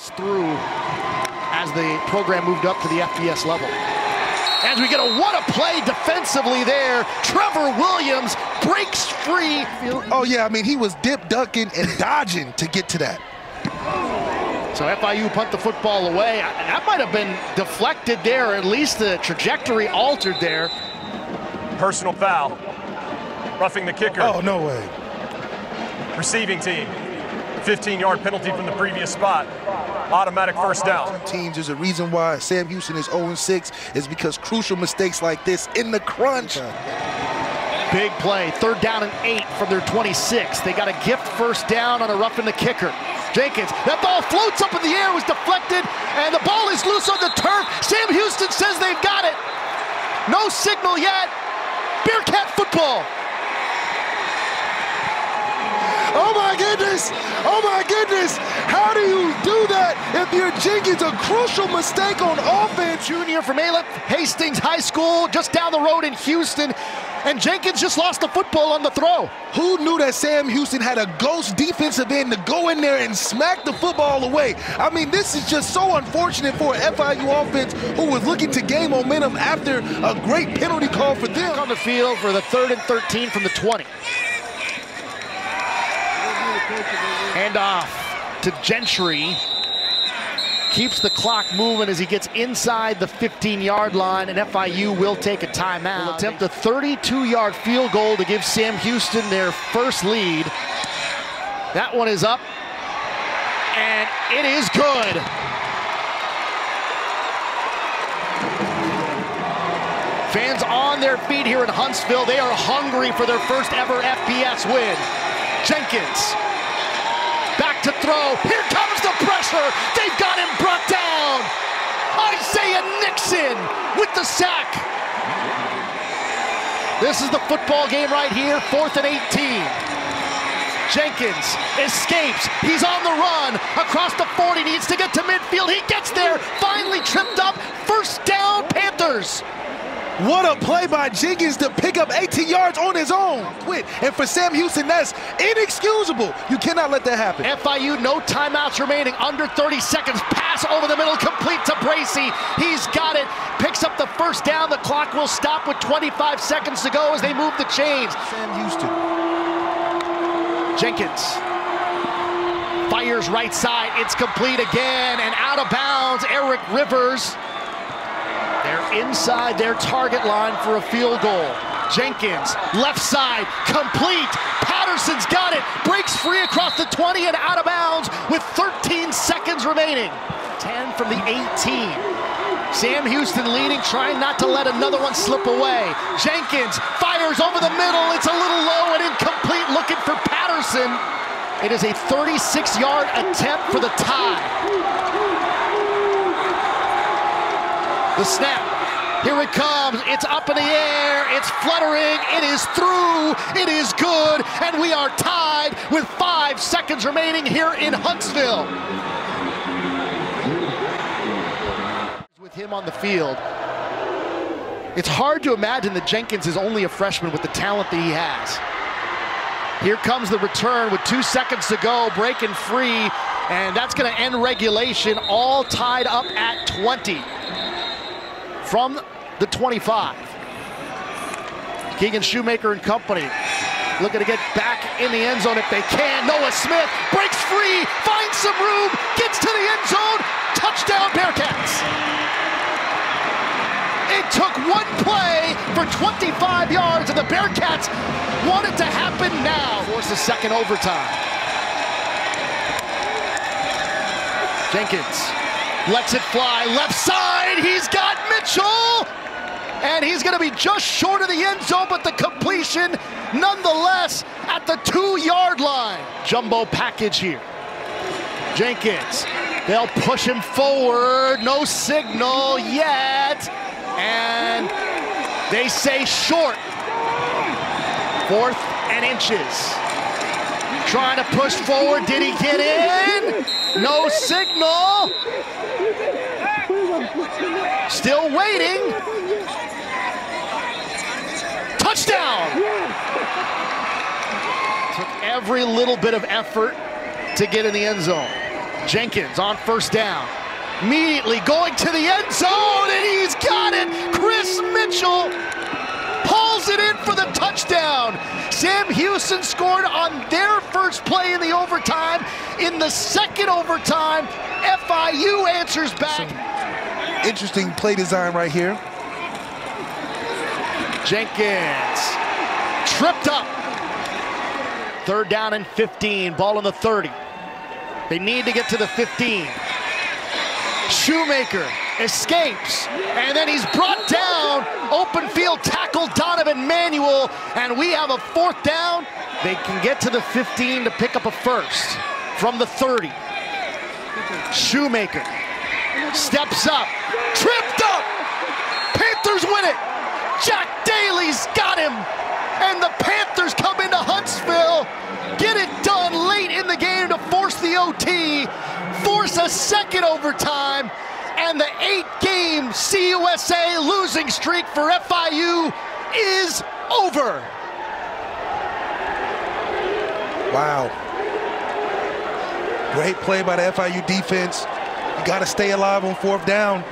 this through as the program moved up to the FBS level. As we get a what a play defensively there. Trevor Williams breaks free. Oh yeah, I mean he was dip ducking and dodging to get to that. So FIU punt the football away. That might have been deflected there, or at least the trajectory altered there. Personal foul. Roughing the kicker. Oh, no way. Receiving team. 15-yard penalty from the previous spot. Automatic first down. Teams, there's a reason why Sam Houston is 0-6 is because crucial mistakes like this in the crunch. Big play, third down and eight from their 26. They got a gift first down on a roughing the kicker. Jenkins, that ball floats up in the air, was deflected, and the ball is loose on the turf. Sam Houston says they've got it. No signal yet. Bearkat football. Oh my goodness! Oh my goodness! How do you do that if you're Jenkins? A crucial mistake on offense. Junior from Alief Hastings High School, just down the road in Houston. And Jenkins just lost the football on the throw. Who knew that Sam Houston had a ghost defensive end to go in there and smack the football away? I mean, this is just so unfortunate for an FIU offense who was looking to gain momentum after a great penalty call for them. On the field for the third and 13 from the 20. Hand off to Gentry. Keeps the clock moving as he gets inside the 15-yard line, and FIU will take a timeout. Will attempt a 32-yard field goal to give Sam Houston their first lead. That one is up, and it is good. Fans on their feet here in Huntsville. They are hungry for their first ever FBS win. Jenkins throw. Here comes the pressure. They've got him brought down. Isaiah Nixon with the sack. This is the football game right here, fourth and 18. Jenkins escapes. He's on the run across the 40. Needs to get to midfield. He gets there. Finally tripped up. First down, Panthers. What a play by Jenkins to pick up 18 yards on his own. Quit. And for Sam Houston, that's inexcusable. You cannot let that happen. FIU, no timeouts remaining. Under 30 seconds. Pass over the middle, complete to Bracy. He's got it. Picks up the first down. The clock will stop with 25 seconds to go as they move the chains. Sam Houston. Jenkins fires right side. It's complete again and out of bounds. Eric Rivers they're inside their target line for a field goal. Jenkins, left side, complete. Patterson's got it. Breaks free across the 20 and out of bounds with 13 seconds remaining. 10 from the 18. Sam Houston leading, trying not to let another one slip away. Jenkins fires over the middle. It's a little low and incomplete looking for Patterson. It is a 36-yard attempt for the tie. The snap. Here it comes. It's up in the air. It's fluttering. It is through. It is good. And we are tied with five seconds remaining here in Huntsville. With him on the field. It's hard to imagine that Jenkins is only a freshman with the talent that he has. Here comes the return with two seconds to go, breaking free, and that's going to end regulation, all tied up at 20 from the 25. Keegan Shoemaker and company looking to get back in the end zone if they can. Noah Smith breaks free, finds some room, gets to the end zone, touchdown Bearkats. It took one play for 25 yards, and the Bearkats want it to happen now. Force the second overtime. Jenkins lets it fly left side. He's got Mitchell. And he's going to be just short of the end zone, but the completion nonetheless at the two-yard line. Jumbo package here. Jenkins, they'll push him forward. No signal yet. And they say short. Fourth and inches. Trying to push forward. Did he get in? No signal. Still waiting. Touchdown! Took every little bit of effort to get in the end zone. Jenkins on first down. Immediately going to the end zone, and he's got it. Kris Mitchell pulls it in for the touchdown. Sam Houston scored on their first play in the overtime. In the second overtime, FIU answers back. Interesting play design right here. Jenkins tripped up. Third down and 15, ball in the 30. They need to get to the 15. Shoemaker escapes, and then he's brought down. Open field tackle Donovan Manuel, and we have a fourth down. They can get to the 15 to pick up a first from the 30. Shoemaker steps up, tripped up. Panthers win it. Jack Daly's got him, and the Panthers come into Huntsville, get it done late in the game to force the OT, force a second overtime, and the eight-game CUSA losing streak for FIU is over. Wow. Great play by the FIU defense. You got to stay alive on fourth down,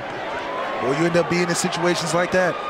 or you end up being in situations like that.